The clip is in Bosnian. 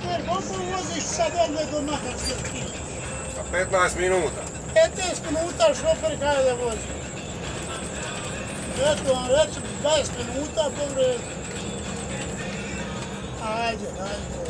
šofer, koliko voziš sad ovdje do Makarske? Pa 15 minuta. 15 minuta šofer kada da vozi? Eto vam reći, 20 minuta, dobro je. Ajde, ajde.